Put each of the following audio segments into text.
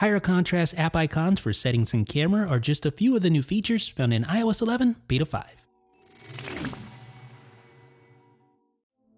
Higher contrast app icons for settings and camera are just a few of the new features found in iOS 11 Beta 5.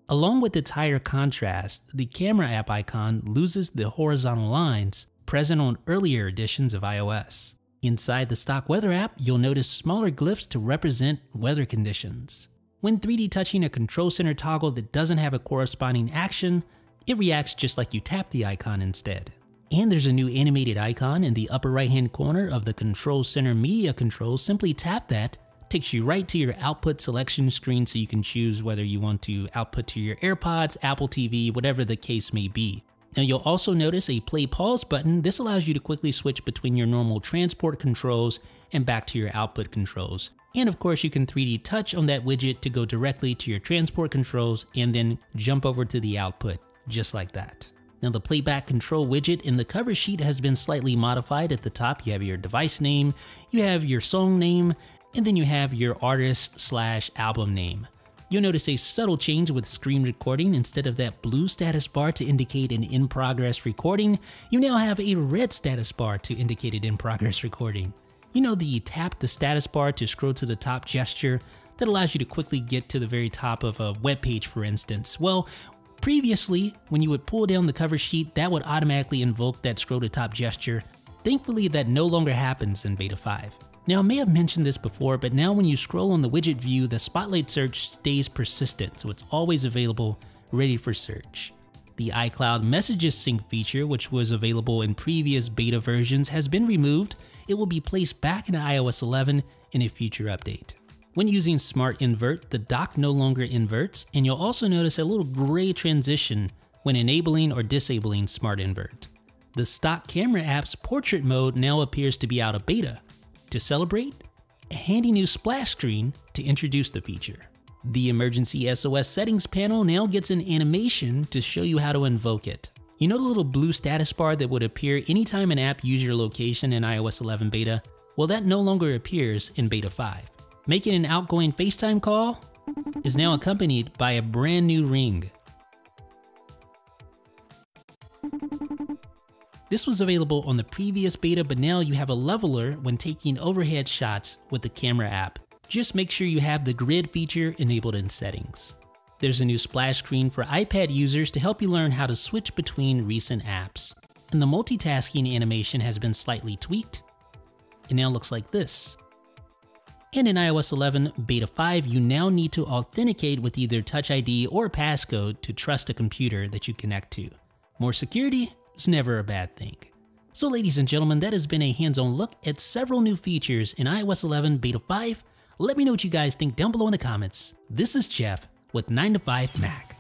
Along with its higher contrast, the camera app icon loses the horizontal lines present on earlier editions of iOS. Inside the stock weather app, you'll notice smaller glyphs to represent weather conditions. When 3D touching a control center toggle that doesn't have a corresponding action, it reacts just like you tap the icon instead. And there's a new animated icon in the upper right hand corner of the control center media control. Simply tap that, takes you right to your output selection screen so you can choose whether you want to output to your AirPods, Apple TV, whatever the case may be. Now you'll also notice a play pause button. This allows you to quickly switch between your normal transport controls and back to your output controls. And of course, you can 3D touch on that widget to go directly to your transport controls and then jump over to the output, just like that. Now the playback control widget in the cover sheet has been slightly modified. At the top, you have your device name, you have your song name, and then you have your artist slash album name. You'll notice a subtle change with screen recording. Instead of that blue status bar to indicate an in progress recording, you now have a red status bar to indicate an in progress recording. You know the tap the status bar to scroll to the top gesture that allows you to quickly get to the very top of a web page for instance. Well, previously when you would pull down the cover sheet that would automatically invoke that scroll to top gesture. Thankfully that no longer happens in beta 5. Now I may have mentioned this before, but now when you scroll on the widget view, the spotlight search stays persistent, so it's always available, ready for search. The iCloud Messages Sync feature, which was available in previous beta versions, has been removed. It will be placed back in iOS 11 in a future update. When using Smart Invert, the dock no longer inverts, and you'll also notice a little gray transition when enabling or disabling Smart Invert. The stock camera app's portrait mode now appears to be out of beta. To celebrate, a handy new splash screen to introduce the feature. The emergency SOS settings panel now gets an animation to show you how to invoke it. You know the little blue status bar that would appear anytime an app used your location in iOS 11 beta? Well, that no longer appears in beta 5. Making an outgoing FaceTime call is now accompanied by a brand new ring. This was available on the previous beta, but now you have a leveler when taking overhead shots with the camera app just make sure you have the grid feature enabled in settings. There's a new splash screen for iPad users to help you learn how to switch between recent apps. And the multitasking animation has been slightly tweaked. It now looks like this. And in iOS 11 Beta 5, you now need to authenticate with either Touch ID or passcode to trust a computer that you connect to. More security is never a bad thing. So ladies and gentlemen, that has been a hands-on look at several new features in iOS 11 Beta 5 let me know what you guys think down below in the comments. This is Jeff with 9 to 5 Mac.